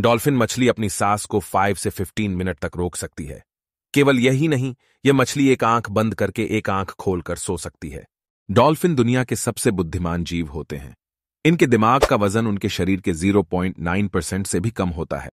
Dolphin मछली अपनी सांस को फाइव से फिफ्टीन मिनट तक रोक सकती है। केवल यही नहीं, यह मछली एक आँख बंद करके एक आँख खोलकर सो सकती है। डॉल्फिन दुनिया के सबसे बुद्धिमान जीव होते हैं। इनके दिमाग का वज़न उनके शरीर के 0.9 परसेंट से भी कम होता है।